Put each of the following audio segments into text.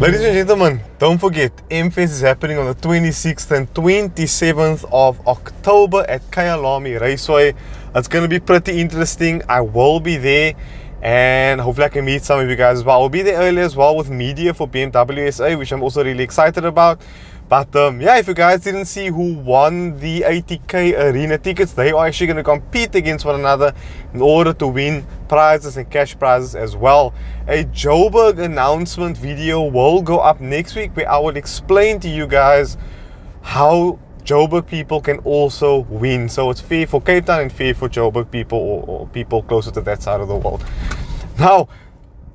Ladies and gentlemen, don't forget, M-Fest is happening on the 26th and 27th of October at Kyalami Raceway. It's going to be pretty interesting. I will be there and hopefully I can meet some of you guys as well. I'll be there early as well with media for BMW SA, which I'm also really excited about. But um, yeah, if you guys didn't see who won the 80k arena tickets, they are actually going to compete against one another in order to win prizes and cash prizes as well. A Joburg announcement video will go up next week where I will explain to you guys how Joburg people can also win. So it's fair for Cape Town and fair for Joburg people or, or people closer to that side of the world. Now,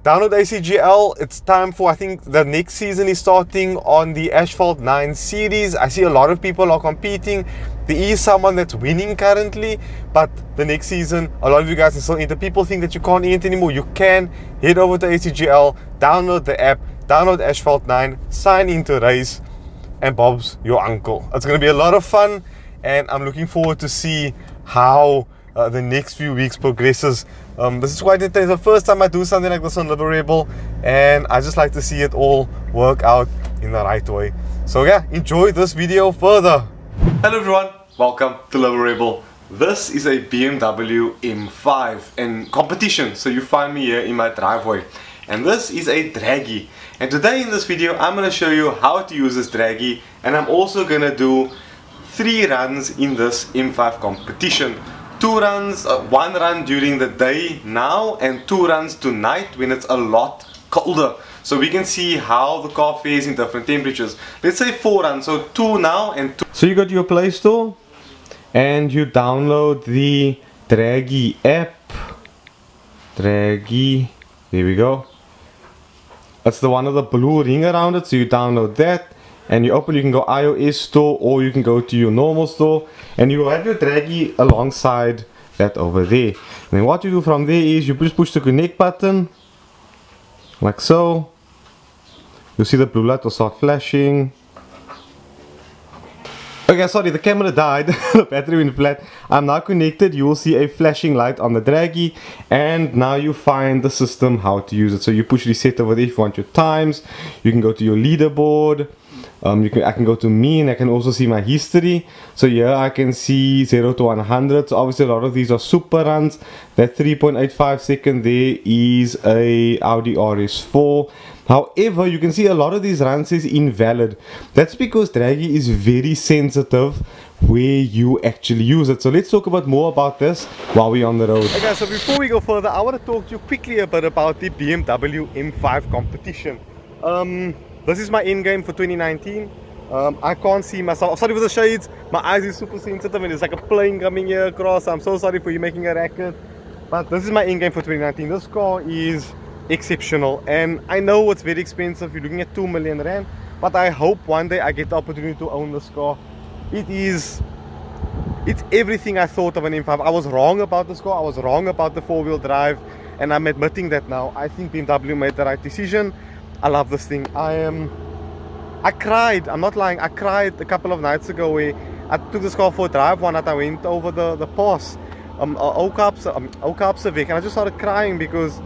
Download ACGL, it's time for, I think the next season is starting on the Asphalt 9 series. I see a lot of people are competing. There is someone that's winning currently, but the next season, a lot of you guys are still enter. People think that you can't enter anymore. You can head over to ACGL, download the app, download Asphalt 9, sign into race, and Bob's your uncle. It's going to be a lot of fun, and I'm looking forward to see how uh, the next few weeks progresses. Um, this is quite intense. The first time I do something like this on Liberebil, and I just like to see it all work out in the right way. So yeah, enjoy this video further. Hello everyone, welcome to Liberebil. This is a BMW M5 in competition, so you find me here in my driveway. And this is a Dragy. And today in this video, I'm going to show you how to use this Dragy, and I'm also going to do three runs in this M5 competition two runs, uh, one run during the day now and two runs tonight when it's a lot colder. So we can see how the car fares in different temperatures. Let's say four runs, so two now and two. So you go to your Play Store and you download the Dragy app. Dragy, there we go. That's the one with the blue ring around it, so you download that and you open you can go iOS store or you can go to your normal store and you will have your Dragy alongside that over there. And then what you do from there is you just push the connect button like so. You'll see the blue light will start flashing Okay, sorry, the camera died, the battery went flat. I'm now connected, you will see a flashing light on the Dragy and now you find the system how to use it. So you push reset over there if you want your times, you can go to your leaderboard, um, you can I can go to me and I can also see my history. So here I can see 0 to 100 so obviously a lot of these are super runs. That 3.85 second there is a Audi RS4 however you can see a lot of these runs is invalid that's because Dragy is very sensitive where you actually use it so let's talk about more about this while we're on the road okay so before we go further I want to talk to you quickly a bit about the BMW M5 competition um, this is my end game for 2019. Um, I can't see myself. i Sorry for the shades. My eyes is super sensitive and it's like a plane coming here across. I'm so sorry for you making a racket. But this is my end game for 2019. This car is exceptional and I know it's very expensive. You're looking at 2 million rand. But I hope one day I get the opportunity to own this car. It is it's everything I thought of an M5. I was wrong about this car. I was wrong about the four-wheel drive and I'm admitting that now. I think BMW made the right decision. I love this thing. I am. I cried. I'm not lying. I cried a couple of nights ago where I took this car for a drive one night. I went over the the pass, um, uh, Oudtshoorn, um, Oudtshoorn and I just started crying because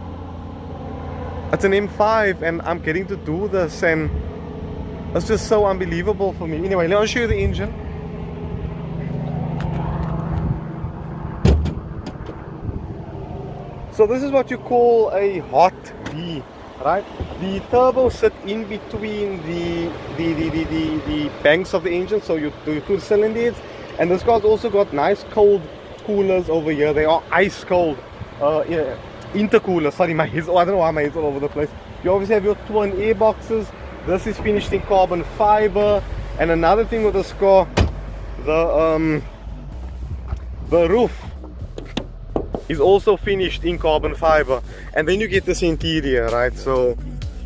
it's an M5 and I'm getting to do this and it's just so unbelievable for me. Anyway, let me show you the engine. So this is what you call a hot V right? The turbo sit in between the the, the, the, the, the banks of the engine, so you do two cylinders. And this car's also got nice cold coolers over here. They are ice cold. Uh, yeah, intercooler. Sorry, my head's, oh, I don't know why my head's all over the place. You obviously have your twin air boxes. This is finished in carbon fiber. And another thing with this car, the um, the roof is also finished in carbon fiber and then you get this interior right so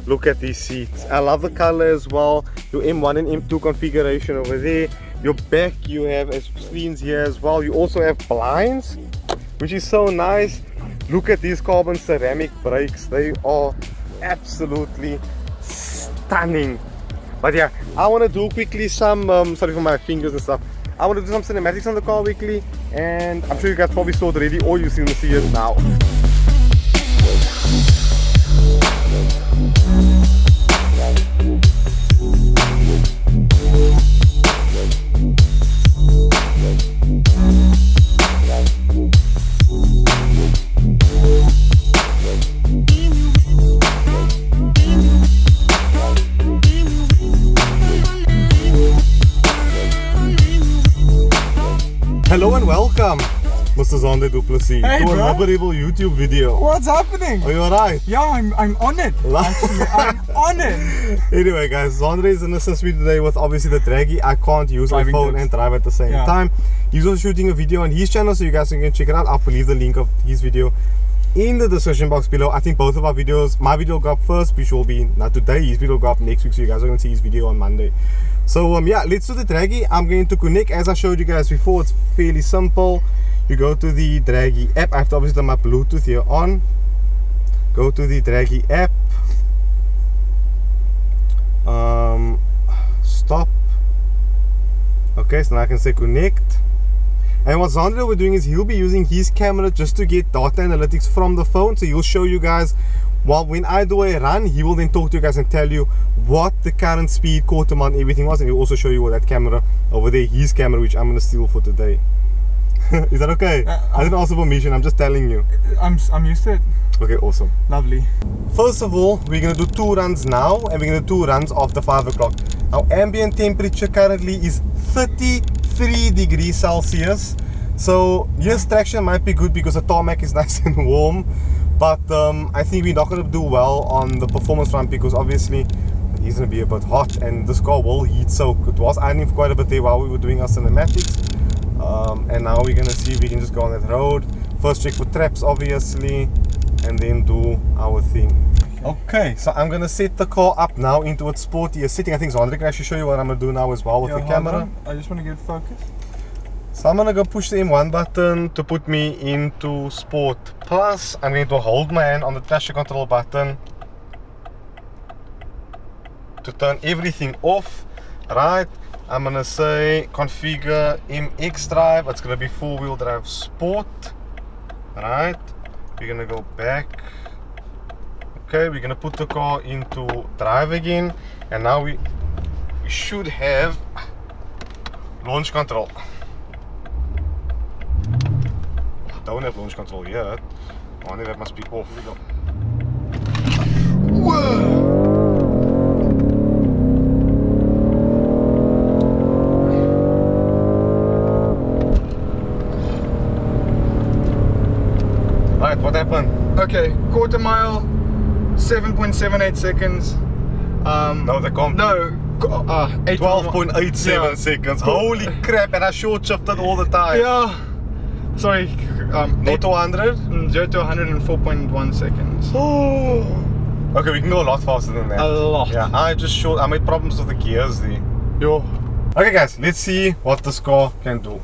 look at these seats i love the color as well your m1 and m2 configuration over there your back you have screens here as well you also have blinds which is so nice look at these carbon ceramic brakes they are absolutely stunning. But yeah, I want to do quickly some, um, sorry for my fingers and stuff. I want to do some cinematics on the car quickly and I'm sure you guys probably saw it already or you're seeing the see it now. Hello and welcome, Mr. Zandre du Plessis, Hey, to bro. another video video. What's happening? Oh, Are you alright? Yeah, I'm I'm on it. Actually, I'm on it. Anyway, guys, Zandre is in assist me today with obviously the Dragy. I can't use my phone and drive at the same Yeah. time. He's also shooting a video on his channel, so you guys can check it out. I'll leave the link of his video in the description box below. I think both of our videos, my video got first, which will be not today. His video got next week, so you guys are going to see his video on Monday. So um, yeah, let's do the Dragy. I'm going to connect as I showed you guys before. It's fairly simple. You go to the Dragy app. I have to obviously turn my Bluetooth here on. Go to the Dragy app. Um, stop. Okay, so now I can say connect. And what Zandre will be doing is he'll be using his camera just to get data analytics from the phone. So he'll show you guys well when I do a run, he will then talk to you guys and tell you what the current speed, quarter mile, everything was, and he'll also show you what that camera over there, his camera, which I'm gonna steal for today. is that okay? Uh, I didn't ask for permission, I'm just telling you. I'm I'm used to it. Okay, awesome. Lovely. First of all, we're gonna do two runs now, and we're gonna do two runs after five o'clock. Our ambient temperature currently is 33 degrees Celsius. So yes, traction might be good because the tarmac is nice and warm, but um, I think we're not gonna do well on the performance front because obviously it is gonna be a bit hot, and this car will heat so It was for quite a bit there while we were doing our cinematics, um, and now we're gonna see if we can just go on that road. First check for traps, obviously, and then do our thing. Okay, so I'm gonna set the car up now into its sportier setting. I think so. Zandre can actually show you what I'm gonna do now as well with Yeah, the camera. on. I just want to get focused. So I'm gonna go push the M1 button to put me into Sport Plus. I'm going to hold my hand on the traction control button to turn everything off. Right, I'm gonna say configure M xDrive. It's gonna be four wheel drive Sport. Right, we're gonna go back. Okay, we're gonna put the car into drive again, and now we, we should have launch control. don't have launch control yet. Nee, that must be off. We go. Right, what happened? Okay, quarter mile, 7.78 seconds. Um, No, the comp. no, uh, 12.87 Yeah. seconds. Holy crap, and I short shifted all the time. Yeah. Sorry. Um, Not 200? mm, 0 to 104.1 seconds. Oh. Okay, we can go a lot faster than that. A lot. Yeah, I just showed, I made problems with the gears there. Yo. Okay guys, let's see what this car can do.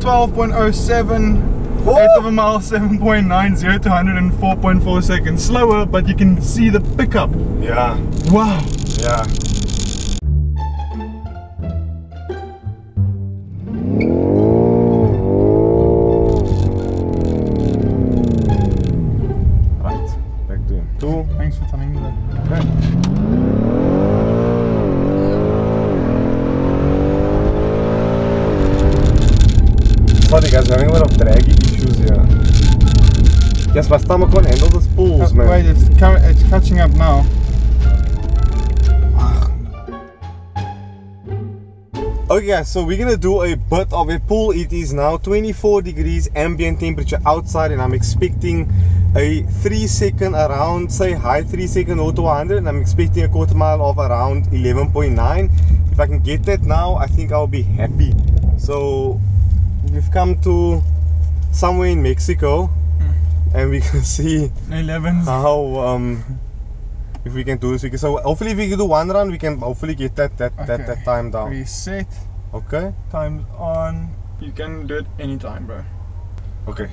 12.07. Woo! Eighth of a mile 7.90 to 104.4 seconds. Slower, but you can see the pickup. Yeah, Wow. yeah. Yes, my stomach can't handle the spools, man. Uh, wait, it's, it's catching up now. Okay guys, so we're gonna do a bit of a pull. It is now 24 degrees ambient temperature outside and I'm expecting a 3 second around, say high 3 second auto 100 and I'm expecting a quarter mile of around 11.9. If I can get that now, I think I'll be happy. So we've come to somewhere in Mexico and we can see 11. how um if we can do this. We can, so hopefully, if we can do one run, we can hopefully get that that that, Okay. that time down. Reset. Okay. Time's on. You can do it anytime, bro. Okay.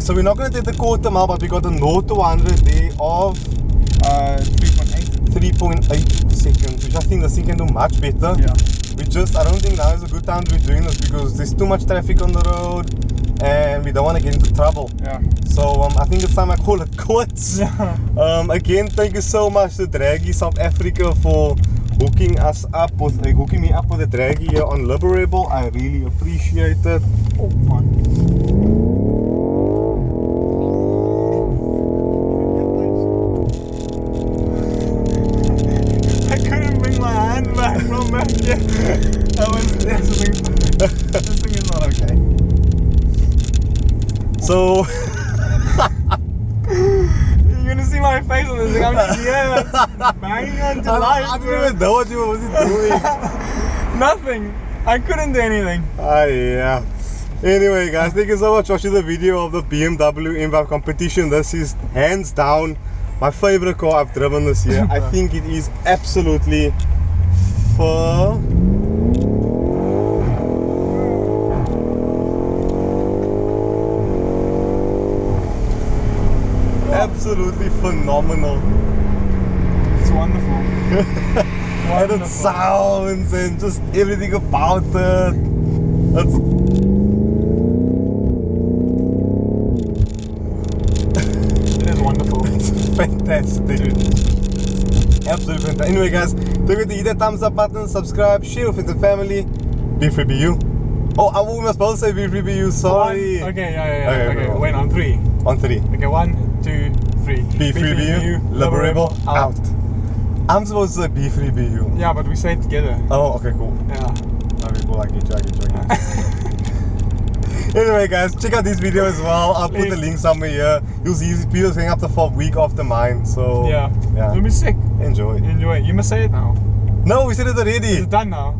Okay, so we're not gonna take the quarter mile, but we got a no to 100 there of Uh, 3.8. 3.8 seconds, which I think the thing can do much better. Yeah. We just, I don't think now is a good time to be doing this because there's too much traffic on the road and we don't want to get into trouble. Yeah. So um, I think it's time I call it quits. Yeah. Um, again, thank you so much to Dragy South Africa for hooking us up with, like, hooking me up with a Dragy here on Liberebil. I really appreciate it. Oh, That was this thing. This thing is not okay. So You're gonna see my face on this thing. I'm just here, banging on to I. I didn't even know what you were doing. Nothing. I couldn't do anything. Ah, yeah. Anyway, guys, thank you so much for watching the video of the BMW M5 competition. This is hands down my favorite car I've driven this year. I think it is absolutely for absolutely phenomenal. It's wonderful. And it sounds and just everything about it. It's It is wonderful. fantastic. Absolutely fantastic. Anyway, guys, don't forget to hit that thumbs up button, subscribe, share with friends and family. Be free, be you. Oh, I we supposed to say be free, be you. Sorry. One. Okay, yeah, yeah, yeah. Okay, Okay, wait, on three. On three. Okay, one, two, three. Be free, be you. Liberebil out. I'm supposed to say be free, be you. Yeah, but we say it together. Oh, okay, cool. Yeah. Okay, cool. I get you. I get you. I get you. anyway, guys, check out this video as well. I'll put the link somewhere here. You'll see these videos going up the fourth week after mine. So Yeah. yeah. It'll be sick. Enjoy. Enjoy. You must say it now. No, we said it already. It's done now.